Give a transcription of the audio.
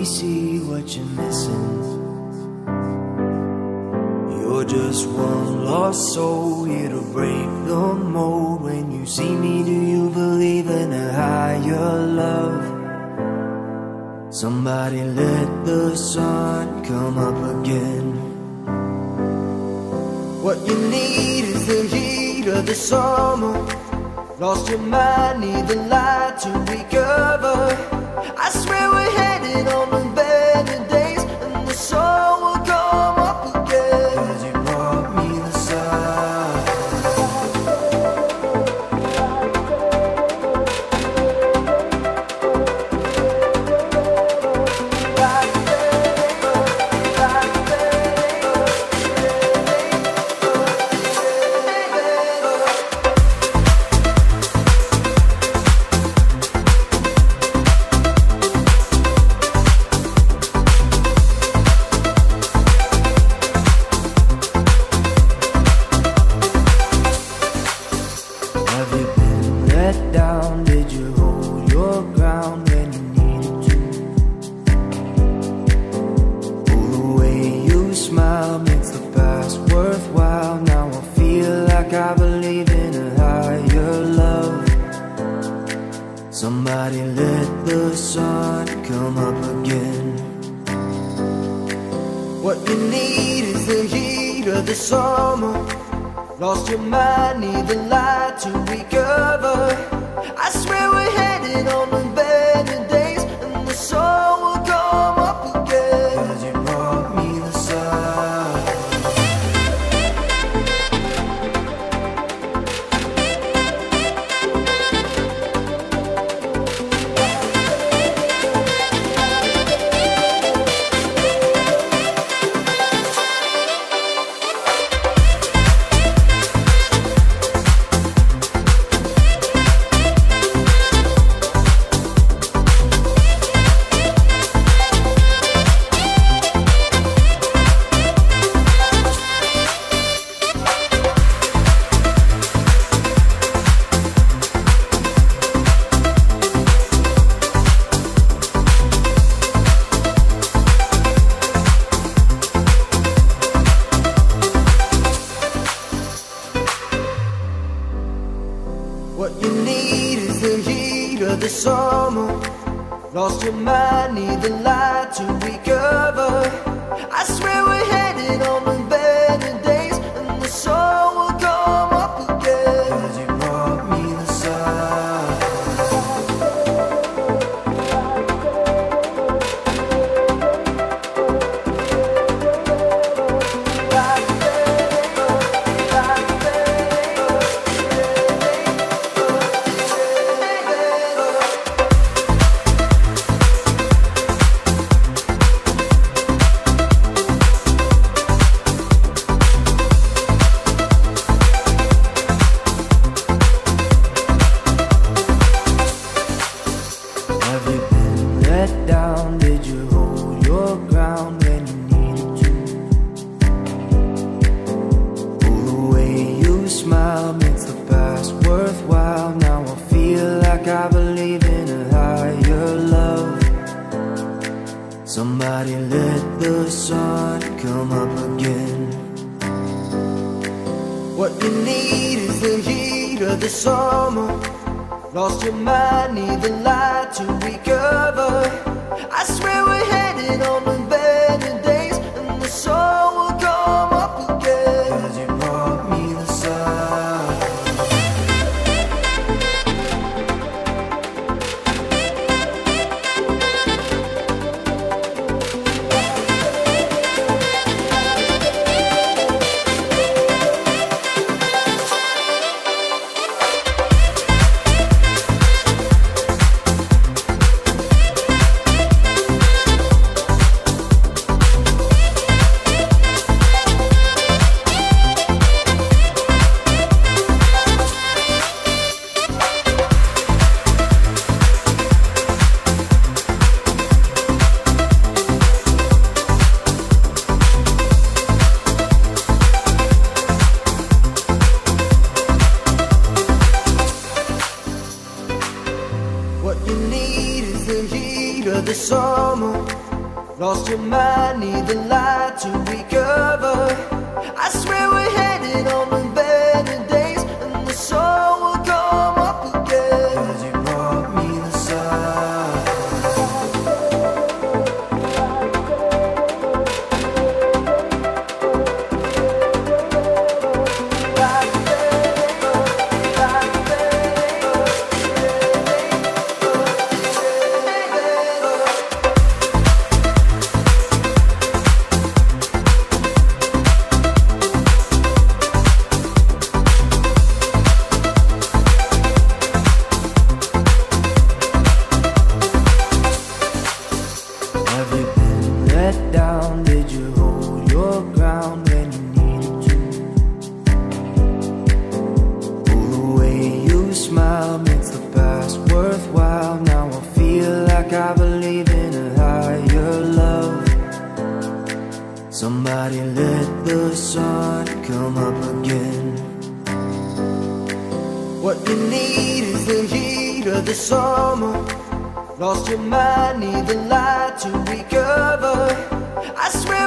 finally see what you're missing. You're just one lost soul here to break the mold. When you see me, do you believe in a higher love? Somebody let the sun come up again. What you need is the heat of the summer. Lost your mind, need the light to recover. I swear we're headed on the smile makes the past worthwhile. Now I feel like I believe in a higher love. Somebody let the sun come up again. What you need is the heat of the summer. Lost your mind, need the light to recover. I swear we're headed on the Lost your mind, need the light to recover. I swear we're headed on Have you been let down? Did you hold your ground when you needed to? Oh, the way you smile makes the past worthwhile. Now I feel like I believe in a higher love. Somebody let the sun come up again. What you need is the heat of the summer. Lost your mind, need the light to recover. What you need is the heat of the summer. Lost your mind, need the light to recover. Again. What you need is the heat of the summer. Lost your mind, need the light to recover. I swear.